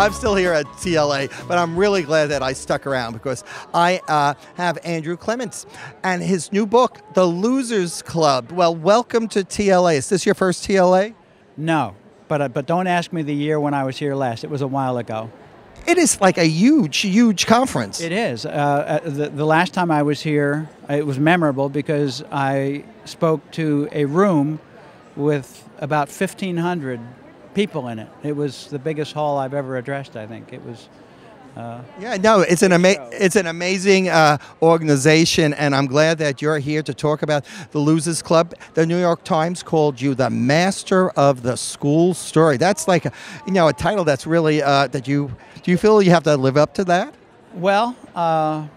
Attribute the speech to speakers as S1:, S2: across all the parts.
S1: I'm still here at TLA, but I'm really glad that I stuck around because I uh, have Andrew Clements and his new book, The Losers Club. Well, welcome to TLA. Is this your first TLA?
S2: No, but uh, but don't ask me the year when I was here last. It was a while ago.
S1: It is like a huge, huge conference.
S2: It is. Uh, uh, the, the last time I was here, it was memorable because I spoke to a room with about 1,500 people in it. It was the biggest hall I've ever addressed. I think it was. Uh,
S1: yeah, no, it's an ama- it's an amazing uh, organization, and I'm glad that you're here to talk about the Losers Club. The New York Times called you the master of the school story. That's like, a, you know, a title that's really uh, that you do. You feel you have to live up to that?
S2: Well, uh,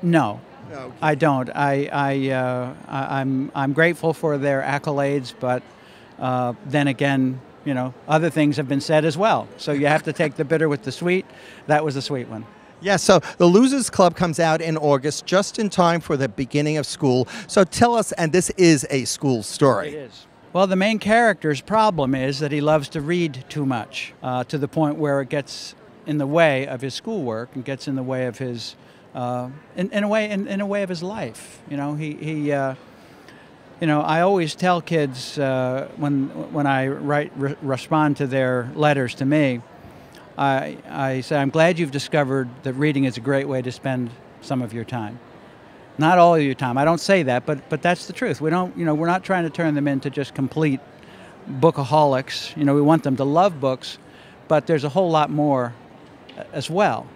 S2: no. Okay. I don't. I, I, uh, I, I'm, I'm grateful for their accolades, but uh, then again, you know, other things have been said as well. So you have to take the bitter with the sweet. That was a sweet one.
S1: Yeah, so the Losers Club comes out in August, just in time for the beginning of school. So tell us, and this is a school story.
S2: It is. Well, the main character's problem is that he loves to read too much, uh, to the point where it gets in the way of his schoolwork and gets in the way of his, uh, in, in, a way, in, in, a way of his life. You know, he, he uh, you know, I always tell kids uh, when when I write re- respond to their letters to me, I I say I'm glad you've discovered that reading is a great way to spend some of your time. Not all of your time. I don't say that, but but that's the truth. We don't, you know, we're not trying to turn them into just complete bookaholics. You know, we want them to love books, but there's a whole lot more as well.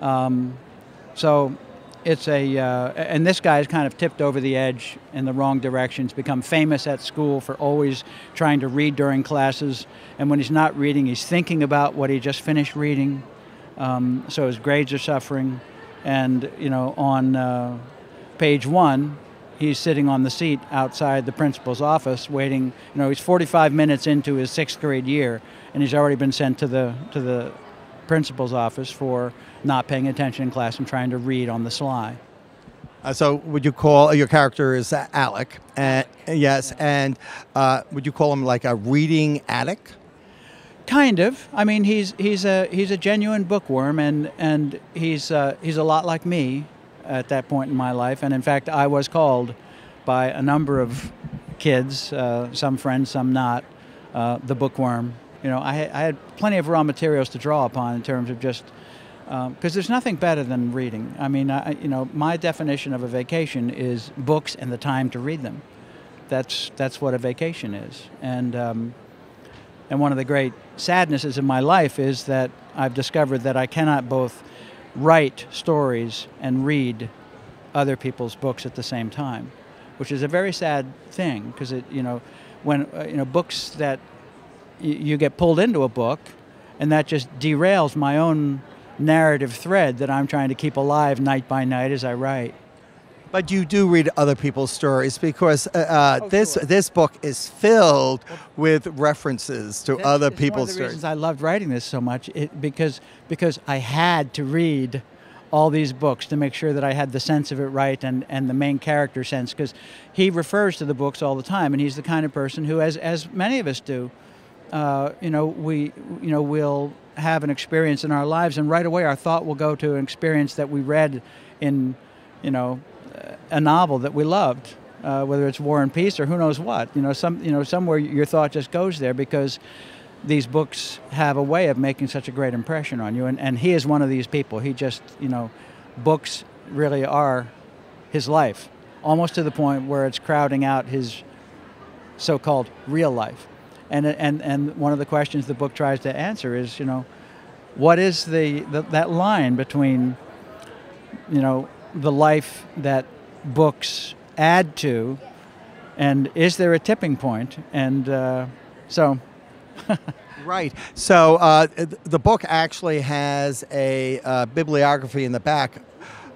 S2: Um, so it's a uh, and this guy's kind of tipped over the edge in the wrong direction. He's become famous at school for always trying to read during classes, and when he's not reading, he's thinking about what he just finished reading. Um, so his grades are suffering, and you know on uh, page one, he's sitting on the seat outside the principal's office waiting. You know he's 45 minutes into his sixth grade year, and he's already been sent to the to the principal's office for not paying attention in class and trying to read on the sly.
S1: Uh, so, would you call your character is Alec? And yes, and uh, would you call him like a reading addict?
S2: Kind of. I mean, he's he's a he's a genuine bookworm, and and he's uh, he's a lot like me at that point in my life. And in fact, I was called by a number of kids, uh, some friends, some not, uh, the bookworm you know, I, I had plenty of raw materials to draw upon in terms of just because um, there's nothing better than reading. I mean, I, you know, my definition of a vacation is books and the time to read them. That's that's what a vacation is, and um, and one of the great sadnesses in my life is that I've discovered that I cannot both write stories and read other people's books at the same time, which is a very sad thing because it you know when uh, you know books that you get pulled into a book, and that just derails my own narrative thread that I'm trying to keep alive night by night as I write.
S1: But you do read other people's stories because uh, uh, oh, this sure. this book is filled with references to other people's one of the
S2: stories. Reasons I loved writing this so much it, because because I had to read all these books to make sure that I had the sense of it right and, and the main character sense because he refers to the books all the time and he's the kind of person who, as as many of us do, uh, you know, we, you know, we'll have an experience in our lives, and right away our thought will go to an experience that we read in, you know, a novel that we loved, uh, whether it's War and Peace or who knows what. You know, some, you know, somewhere your thought just goes there because these books have a way of making such a great impression on you, and, and he is one of these people. He just, you know, books really are his life, almost to the point where it's crowding out his so-called real life. And, and, and one of the questions the book tries to answer is, you know, what is the, the that line between, you know, the life that books add to, and is there a tipping point? And uh, so.
S1: right. So uh, the book actually has a uh, bibliography in the back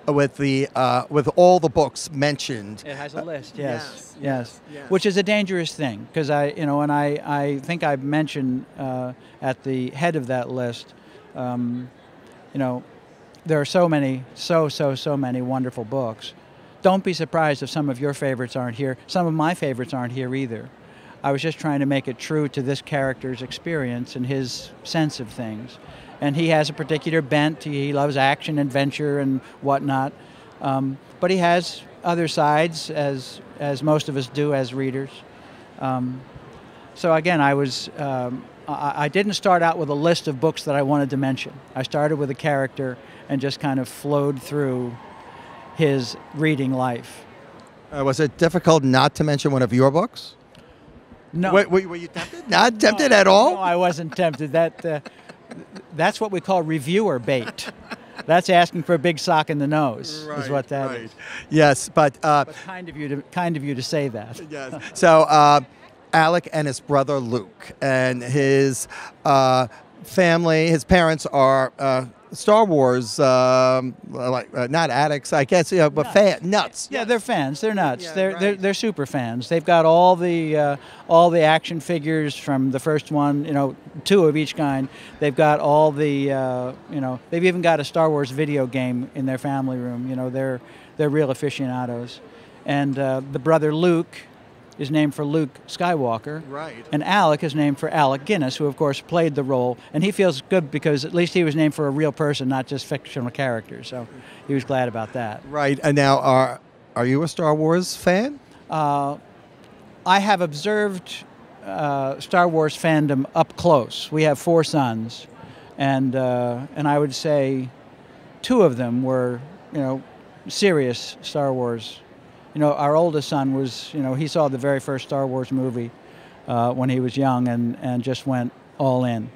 S1: with the uh, with all the books mentioned.
S2: It has a list, yes, yes, yes, yes. which is a dangerous thing because I, you know, and I, I think I mentioned uh, at the head of that list, um, you know, there are so many, so so so many wonderful books. Don't be surprised if some of your favorites aren't here. Some of my favorites aren't here either. I was just trying to make it true to this character's experience and his sense of things and he has a particular bent. He loves action, adventure, and whatnot. Um, but he has other sides, as as most of us do as readers. Um, so again, I was um, I, I, didn't start out with a list of books that I wanted to mention. I started with a character and just kind of flowed through his reading life.
S1: Uh, was it difficult not to mention one of your books?
S2: No.
S1: Were, were you tempted? Not tempted no, at all?
S2: No, I wasn't tempted. That uh, that's what we call reviewer bait. That's asking for a big sock in the nose,
S1: right,
S2: is what that
S1: right.
S2: is.
S1: Yes, but, uh,
S2: but, kind of you to kind of you to say that.
S1: Yes. So uh, Alec and his brother Luke and his uh, family, his parents are uh, Star Wars, um, like uh, not addicts, I guess, know, but nuts. fan nuts.
S2: Yeah, they're fans. They're nuts.
S1: Yeah,
S2: they're,
S1: right.
S2: they're they're super fans. They've got all the uh, all the action figures from the first one. You know, two of each kind. They've got all the uh, you know. They've even got a Star Wars video game in their family room. You know, they're they're real aficionados. And uh, the brother Luke is named for Luke Skywalker.
S1: Right.
S2: And Alec is named for Alec Guinness, who of course played the role. And he feels good because at least he was named for a real person, not just fictional characters. So he was glad about that.
S1: Right. And now, are are you a Star Wars fan?
S2: Uh, I have observed uh, Star Wars fandom up close. We have four sons, and uh, and I would say two of them were, you know, serious Star Wars you know, our oldest son was, you know, he saw the very first Star Wars movie uh, when he was young and, and just went all in.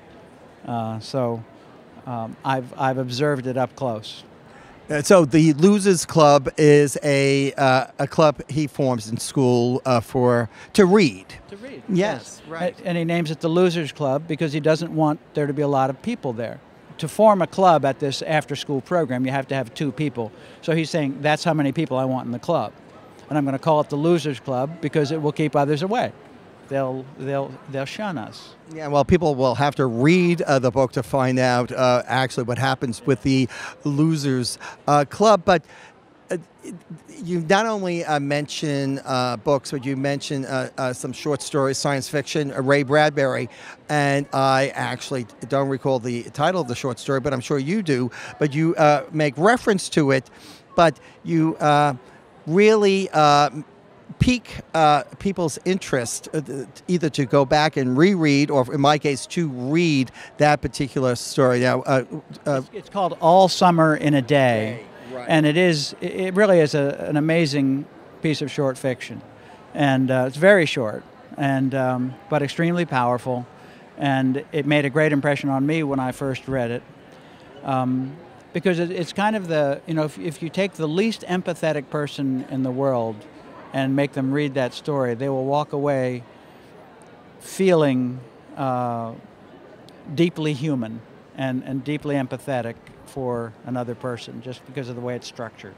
S2: Uh, so um, I've, I've observed it up close.
S1: Uh, so the Losers Club is a uh, a club he forms in school uh, for to read.
S2: To read.
S1: Yes,
S2: yes.
S1: right.
S2: And he names it the Losers Club because he doesn't want there to be a lot of people there. To form a club at this after-school program, you have to have two people. So he's saying that's how many people I want in the club and I'm going to call it the Losers Club because it will keep others away. They'll they'll they'll shun us.
S1: Yeah, well, people will have to read uh, the book to find out uh, actually what happens with the Losers uh, Club, but. Uh, you not only uh, mention uh, books, but you mention some short stories, science fiction, Ray Bradbury, and I actually don't recall the title of the short story, but I'm sure you do. But you make reference to it, but you really uh, pique uh, people's interest uh, either to go back and reread or in my case to read that particular story. Now uh,
S2: uh it's, it's, called all summer in a day.
S1: Right.
S2: and it is it really is a, an amazing piece of short fiction. And uh, it's very short and um, but extremely powerful. And it made a great impression on me when i first read it. Um, because it's kind of the you know if, if you take the least empathetic person in the world and make them read that story they will walk away feeling uh, deeply human and, and deeply empathetic for another person just because of the way it's structured.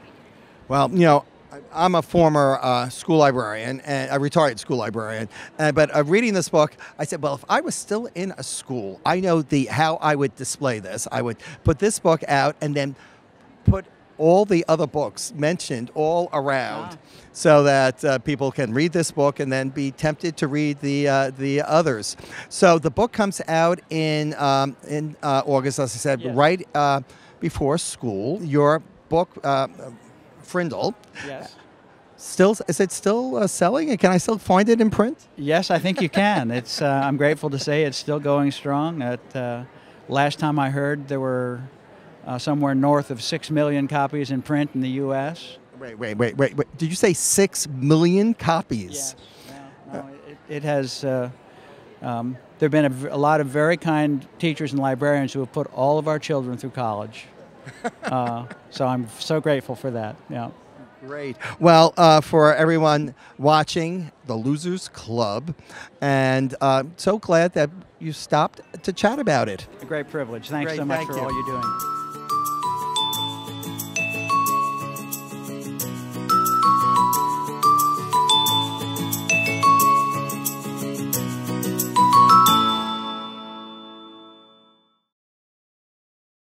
S1: Well you know I'm a former uh, school librarian and a retired school librarian, uh, but uh, reading this book, I said, well, if I was still in a school, I know the how I would display this. I would put this book out and then put all the other books mentioned all around, so that uh, people can read this book and then be tempted to read the uh, the others. So the book comes out in um, in uh, August, as I said, yes. right before school. Your book Frindle.
S2: Yes.
S1: Still, is it still uh, selling? Can I still find it in print?
S2: Yes, I think you can. it's. Uh, I'm grateful to say it's still going strong. At uh, last time I heard, there were uh, somewhere north of six million copies in print in the U.S.
S1: Wait, wait, wait, wait. wait. Did you say six million copies?
S2: Yes. No, no, it, it, has. Uh, um, there have been a, a, lot of very kind teachers and librarians who have put all of our children through college. Uh, so I'm so grateful for that. Yeah.
S1: Great. Well, uh, for everyone watching the Losers Club, and uh, so glad that you stopped to chat about it.
S2: A great privilege. Thanks
S1: great,
S2: so much
S1: thank
S2: for
S1: you.
S2: all you're doing.